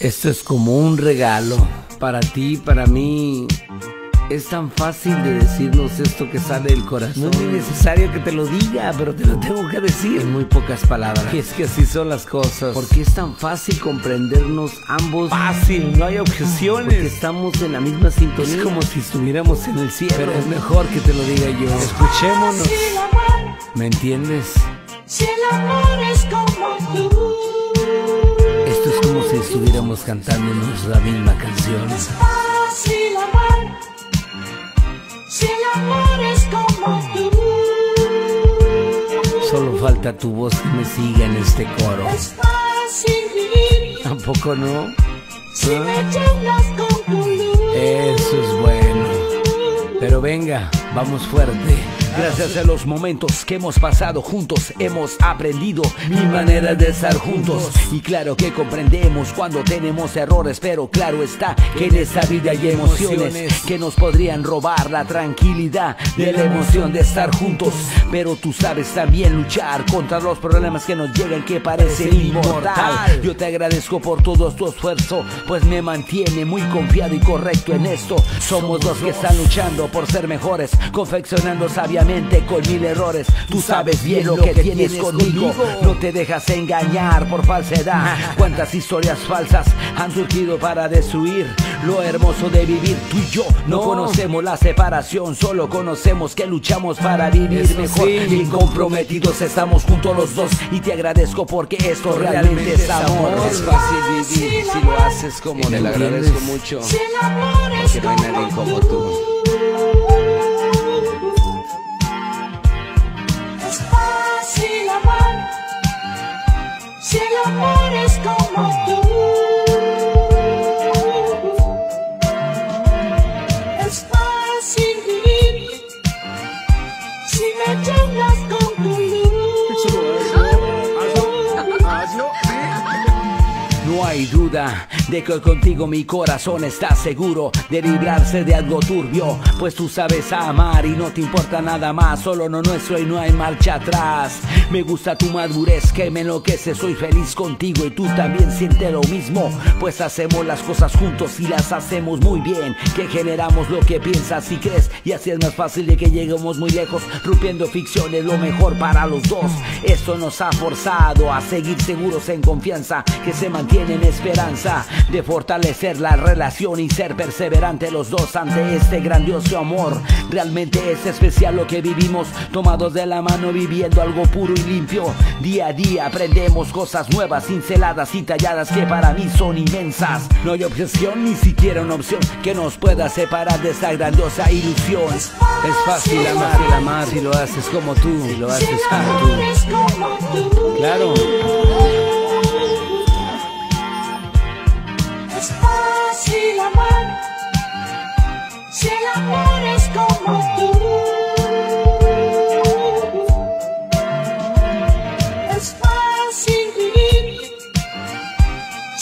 Esto es como un regalo para ti, para mí. Es tan fácil de decirnos esto que sale del corazón. No es necesario que te lo diga, pero te lo tengo que decir en muy pocas palabras. Y es que así son las cosas. Porque es tan fácil comprendernos ambos. Fácil, no hay objeciones. Porque estamos en la misma sintonía. Es como si estuviéramos en el cielo. Pero es mejor que te lo diga yo. Escuchémonos. ¿Me entiendes? Si el amor es como tú. Estuviéramos cantándonos la misma canción. Es fácil amar. Si el amor es como tú. Solo falta tu voz que me siga en este coro. Es fácil vivir. ¿Tampoco no? Si me llenas con tu luz. Eso es bueno. Pero venga, vamos fuerte. Gracias a los momentos que hemos pasado juntos, hemos aprendido mi manera de estar juntos. Y claro que comprendemos cuando tenemos errores, pero claro está que en esta vida hay emociones que nos podrían robar la tranquilidad de la emoción de estar juntos. Pero tú sabes también luchar contra los problemas que nos llegan que parecen inmortal. Yo te agradezco por todo tu esfuerzo, pues me mantiene muy confiado y correcto en esto. Somos los que están luchando por ser mejores, confeccionando sabiamente con mil errores. Tú sabes bien lo que tienes conmigo. No te dejas engañar por falsedad. Cuántas historias falsas han surgido para destruir lo hermoso de vivir. Tú y yo no conocemos la separación, solo conocemos que luchamos para vivir mejor. Bien comprometidos estamos juntos los dos y te agradezco porque esto realmente es amor. Es fácil vivir si lo haces como Te lo agradezco mucho. Porque no hay nadie como tú. No hay duda de que contigo mi corazón está seguro de librarse de algo turbio, pues tú sabes amar y no te importa nada más, solo lo nuestro y no hay marcha atrás. Me gusta tu madurez que me enloquece, soy feliz contigo y tú también sientes lo mismo, pues hacemos las cosas juntos y las hacemos muy bien, que generamos lo que piensas y crees. Y así es más fácil de que lleguemos muy lejos, rompiendo ficciones, lo mejor para los dos. Esto nos ha forzado a seguir seguros en confianza, que se mantiene en esperanza de fortalecer la relación y ser perseverante los dos ante este grandioso amor. Realmente es especial lo que vivimos, tomados de la mano viviendo algo puro y limpio. Día a día aprendemos cosas nuevas, cinceladas y talladas que para mí son inmensas. No hay objeción, ni siquiera una opción que nos pueda separar de esta grandiosa ilusión. Es fácil amar, el amar si lo haces como tú, si lo haces como tú. Claro,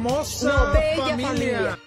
hermosa bella familia. familia.